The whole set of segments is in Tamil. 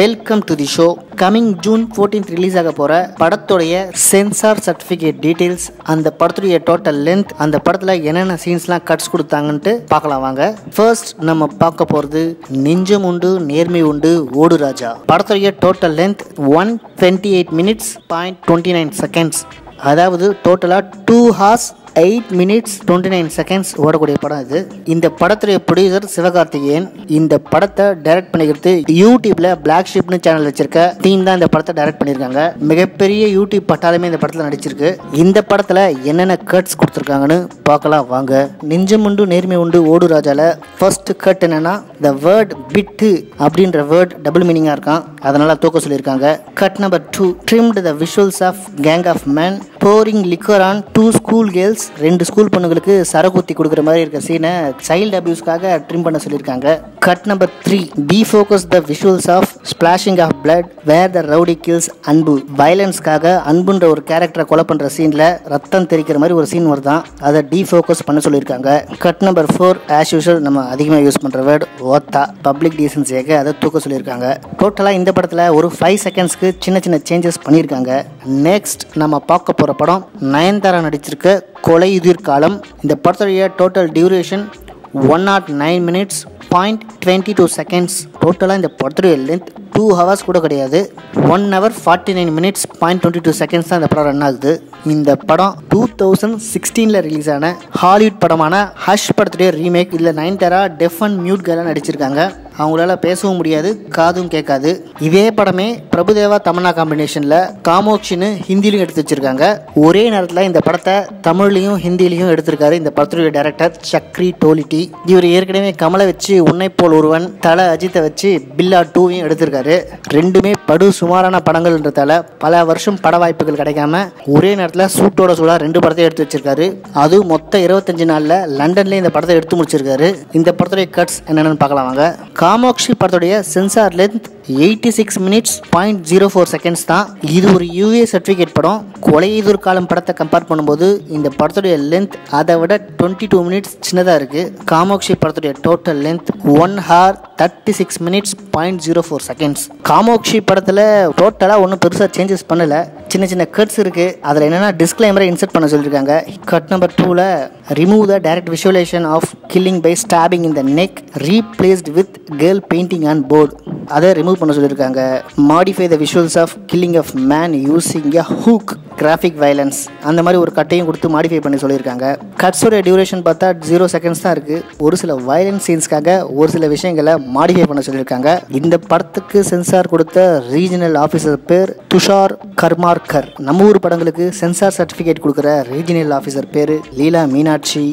Welcome to the show coming June 14th release ஆக போகிற படத்துடைய சென்சார் சர்டிஃபிகேட் டீட்டெயில்ஸ் அந்த படத்துடைய டோட்டல் லென்த் அந்த படத்தில் என்னென்ன சீன்ஸ்லாம் கட்ஸ் கொடுத்தாங்கன்ட்டு பார்க்கலாம் வாங்க. ஃபர்ஸ்ட் நம்ம பார்க்க போகிறது நெஞ்சம் உண்டு நேர்மை உண்டு ஓடு ராஜா. படத்துடைய total length one twenty eight minutes point twenty nine seconds அதாவது டோட்டலாக two hours eight minutes twenty nine seconds ஓடக்கூடிய படம் இது. இந்த படத்துடைய ப்ரொடியூசர் சிவகார்த்திகேயன் இந்த படத்தை டைரக்ட் பண்ணிக்கிறது யூடியூப்ல பிளாக் ஷிப்னு சேனல் வச்சிருக்க. டீம் தான் இந்த படத்தை டைரக்ட் பண்ணியிருக்காங்க. மிகப்பெரிய யூடியூப் பட்டாலுமே இந்த படத்தில் நடிச்சிருக்கு. இந்த படத்தில் என்னென்ன கட்ஸ் கொடுத்துருக்காங்கன்னு பார்க்கலாம் வாங்க. நெஞ்சமுண்டு நேர்மை உண்டு ஓடு ராஜால. ஃபர்ஸ்ட் கட் என்னன்னா த வேர்ட் பிட்டு அப்படின்ற வேர்ட் டபுள் மீனிங்காக இருக்கான். அதனால தூக்க சொல்லியிருக்காங்க. Cut number two trimmed the visuals of gang of man pouring liquor on two school girls ரெண்டு ஸ்கூல் பொண்ணுங்களுக்கு சரகுத்தி கொடுக்குற மாதிரி இருக்க சீனை சைல்டு அபியூஸ்க்காக ட்ரிம் பண்ண சொல்லியிருக்காங்க. Cut number three defocus the visuals of splashing of blood where the rowdy kills Anbu வயலன்ஸ்க்காக அன்புன்ற ஒரு கேரக்டரை கொலை பண்ணுற சீனில் ரத்தம் தெரிக்கிற மாதிரி ஒரு சீன் வருதான் அதை டி ஃபோக்கஸ் பண்ண சொல்லியிருக்காங்க. Cut number four as usual நம்ம அதிகமாக யூஸ் பண்ணுற வேர்டு ஓத்தா. பப்ளிக் டீசன்சியாக அதை தூக்க சொல்லியிருக்காங்க. டோட்டலாக இந்த படத்தில் ஒரு ஃபைவ் செகண்ட்ஸ்க்கு சின்ன சின்ன சேஞ்சஸ் பண்ணியிருக்காங்க. நெக்ஸ்ட் நம்ம பார்க்க போகிற படம் நயன்தாரா நடிச்சிருக்க. கொலையுதிர் காலம் இந்த படத்துடைய total duration one nought nine minutes point twenty two seconds டோட்டலாக இந்த படத்துடைய லென்த் டூ ஹவர்ஸ் கூட கிடையாது. One hour forty nine minutes point twenty two seconds தான் இந்த படம் ரன் ஆகுது. இந்த படம் டூ தௌசண்ட் சிக்ஸ்டீனில் ரிலீஸ் ஆன ஹாலிவுட் படமான ஹஷ் படத்துடைய ரீமேக் இதில் நைன்டரா டெஃப் அண்ட் மியூட் கேர்லாக நடிச்சிருக்காங்க. அவங்களால பேசவும் முடியாது காதும் கேட்காது. இதே படமே பிரபுதேவா தமன்னா காம்பினேஷனில் காமோக்ஷின்னு ஹிந்திலையும் எடுத்து வச்சிருக்காங்க. ஒரே நேரத்தில் இந்த படத்தை தமிழ்லையும் ஹிந்திலையும் எடுத்திருக்காரு இந்த படத்துடைய டைரக்டர் சக்ரி டோலிட்டி. இவர் ஏற்கனவே கமலை வச்சு உன்னை போல் ஒருவன் தலை அஜித்தை வச்சு பில்லா டூவையும் எடுத்திருக்காரு. ரெண்டுமே படு சுமாரான படங்கள்ன்றதால பல வருஷம் பட வாய்ப்புகள் கிடைக்காம ஒரே நேரத்தில் சூட்டோட சூடாக ரெண்டு படத்தையும் எடுத்து வச்சிருக்காரு. அது மொத்த இருபத்தஞ்சு நாளில் லண்டன்லேயே இந்த படத்தை எடுத்து முடிச்சிருக்காரு. இந்த படத்துடைய கட்ஸ் என்னென்னு பார்க்கலாம் வாங்க. காமாட்சி படத்துடைய censor length eighty six minutes point zero four seconds தான். இது ஒரு யூஏ சர்டிஃபிகேட் படம். கொலையுதூர் காலம் படத்தை கம்பேர் பண்ணும்போது இந்த படத்துடைய லென்த் அதை விட டுவெண்ட்டி டூ மினிட்ஸ் சின்னதாக இருக்குது காமாட்சி படத்துடைய total length one hour thirty six minutes point zero four seconds Kamakshi படத்தில் டோட்டலாக ஒன்றும் பெருசாக சேஞ்சஸ் பண்ணலை. சின்ன சின்ன கட்ஸ் இருக்குது அதில் என்னென்னா டிஸ்க்ளைமரை இன்சர்ட் பண்ண சொல்லியிருக்காங்க கட் நம்பர் டூவில் remove the direct visualisation of killing by stabbing in the neck replaced with girl painting on board அதை ரிமூவ் பண்ண சொல்லியிருக்காங்க. Modify the visuals of killing of man using a hook graphic violence அந்த மாதிரி ஒரு கட்டையும் கொடுத்து மாடிஃபை பண்ணி சொல்லியிருக்காங்க. கட்ஸோட டியூரேஷன் பார்த்தா ஜீரோ செகண்ட்ஸ் தான் இருக்குது ஒரு சில வயலன்ஸ் சீன்ஸ்க்காக ஒரு சில விஷயங்களை மாடிஃபை பண்ண சொல்லியிருக்காங்க. இந்த படத்துக்கு சென்சார் கொடுத்த ரீஜனல் ஆஃபீஸர் பேர் துஷார் கர்மார்கர். நம்ம ஊர் படங்களுக்கு சென்சார் சர்டிஃபிகேட் கொடுக்குற ரீஜனல் ஆஃபீஸர் பேர் லீலா மீனாட்சி.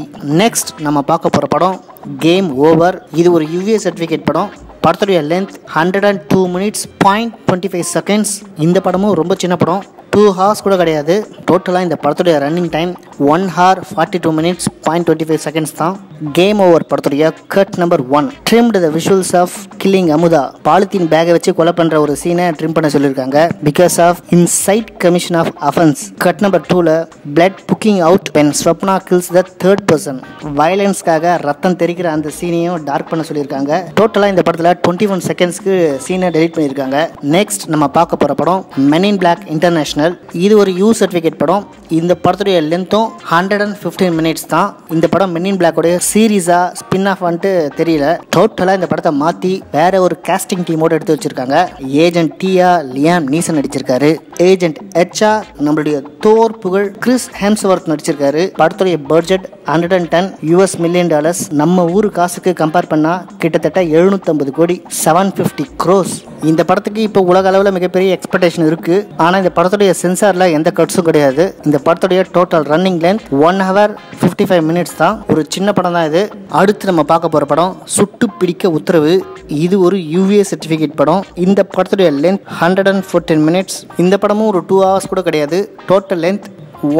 நெக்ஸ்ட் நம்ம பார்க்க போகிற படம் கேம் ஓவர் இது ஒரு யூஏ சர்டிஃபிகேட் படம். படத்துடைய length hundred and two minutes point twenty five seconds இந்த படமும் ரொம்ப சின்ன படம். டூ ஹார்ஸ் கூட கிடையாது. டோட்டலாக இந்த படத்துடைய running time one hour forty two minutes point twenty five seconds தான். கேம் ஓவர் படத்துடைய cut number one trimmed the visuals of killing Amudha polythene பேக்கை வச்சு கொலை பண்ணுற ஒரு சீனை ட்ரிம் பண்ண சொல்லியிருக்காங்க. Because of incite commission of offence cut number டூவில் blood puking out when Swapna kills the third person வயலன்ஸ்க்காக ரத்தம் தெரிக்கிற அந்த சீனையும் டார்க் பண்ண சொல்லியிருக்காங்க. டோட்டலாக இந்த படத்தில் டுவெண்ட்டி ஒன் செகண்ட்ஸ்க்கு சீனை டெலிட் பண்ணியிருக்காங்க. நெக்ஸ்ட் நம்ம பார்க்க போகிற படம் மென் இன் பிளாக் இன்டர்நேஷனல் இது ஒரு யூ சர்டிஃபிகேட் படம். இந்த படத்துடைய லென்த்தும் ஹண்ட்ரட் அண்ட் ஃபிஃப்டீன் மினிட்ஸ் தான். இந்த படம் மென் இன் பிளாக்கோடைய சீரீஸா ஸ்பின் ஆஃப் வந்துட்டு தெரியல. டோட்டலாக இந்த படத்தை மாற்றி வேற ஒரு காஸ்டிங் டீமோட எடுத்து வச்சிருக்காங்க. ஏஜென்ட் டியா லியாம் நீசன் நடிச்சிருக்காரு. ஏஜென்ட் ஹெச்ஆர் நம்மளுடைய தோர் புகழ் கிறிஸ் ஹெம்ஸ்வர்த் நடிச்சிருக்காரு. படத்துடைய budget hundred and ten US million dollars நம்ம ஊர் காசுக்கு கம்பேர் பண்ணால் கிட்டத்தட்ட எழுநூற்றம்பது கோடி செவன் ஃபிஃப்டி க்ரோஸ் இந்த படத்துக்கு இப்போ உலக அளவில் மிகப்பெரிய எக்ஸ்பெக்டேஷன் இருக்கு. ஆனால் இந்த படத்துடைய சென்சாரில் எந்த கட்ஸும் கிடையாது. இந்த படத்துடைய total running length one hour fifty five minutes தான். ஒரு சின்ன படம் தான் இது. அடுத்து நம்ம பார்க்க போகிற படம் சுட்டு பிடிக்க உத்தரவு. இது ஒரு யூஏ சர்டிஃபிகேட் படம். இந்த படத்துடைய length hundred and fourteen minutes இந்த படமும் ஒரு டூ ஹவர்ஸ் கூட கிடையாது. Total length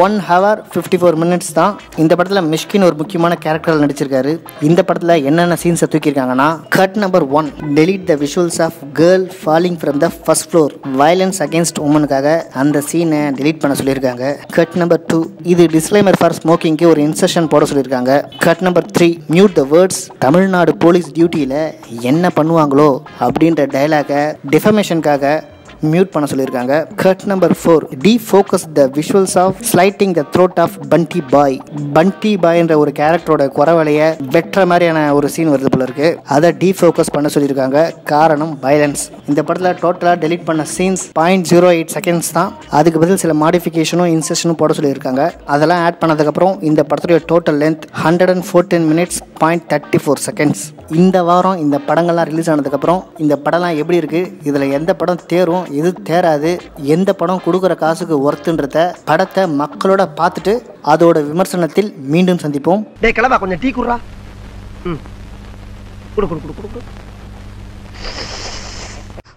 one hour fifty four minutes தான். இந்த படத்தில் மிஷ்கின் ஒரு முக்கியமான கேரக்டர் நடிச்சிருக்காரு. இந்த படத்தில் என்னென்ன சீன்ஸை தூக்கியிருக்காங்கன்னா cut number one delete the visuals of girl falling from the first floor violence against உமனுக்காக அந்த சீனை டெலீட் பண்ண சொல்லியிருக்காங்க. கட் நம்பர் டூ இது டிஸ்க்ளைமர் ஃபார் ஸ்மோக்கிங்க்கு ஒரு இன்செஷன் போட சொல்லியிருக்காங்க. Cut number three mute the words Tamil Nadu police டியூட்டியில் என்ன பண்ணுவாங்களோ அப்படின்ற டைலாகை டிஃபமேஷனுக்காக மியூட் பண்ண சொல்லியிருக்காங்க. Cut number four defocus the visuals of slitting the throat of Pandi boy Pandi பாய்ன்ற ஒரு கேரக்டரோட குறவலையை வெட்டுற மாதிரியான ஒரு சீன் வருது போல இருக்கு. அதை டி ஃபோக்கஸ் பண்ண சொல்லியிருக்காங்க. காரணம் வயலன்ஸ் இந்த படத்தில் டோட்டலாக டெலீட் பண்ண scenes point zero eight seconds தான். அதுக்கு பதில் சில மாடிஃபிகேஷனும் இன்செஷனும் போட சொல்லியிருக்காங்க. அதெல்லாம் ஆட் பண்ணதுக்கப்புறம் இந்த படத்துடைய total length hundred and fourteen minutes point thirty four seconds இந்த வாரம் இந்த படங்கள்லாம் ரிலீஸ் ஆனதுக்கப்புறம் இந்த படம்லாம் எப்படி இருக்குது இதில் எந்த படம் தேரும் எது தேராது எந்த படம் கொடுக்குற காசுக்கு ஒர்த்துன்றத படத்தை மக்களோட பார்த்துட்டு அதோட விமர்சனத்தில் மீண்டும் சந்திப்போம். டே கிளம்பா கொஞ்சம் டீ குடுறா. ம். குடு குடு கொடு கொடு.